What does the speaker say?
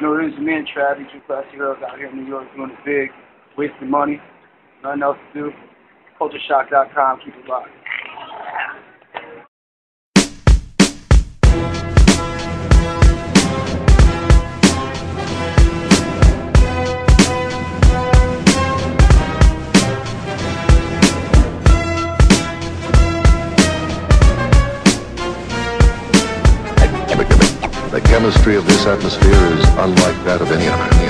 You know, is me and Travis, two classy girls out here in New York doing it big, wasting money, nothing else to do. CultureShoq.com, keep it locked. The chemistry of this atmosphere is unlike that of any other.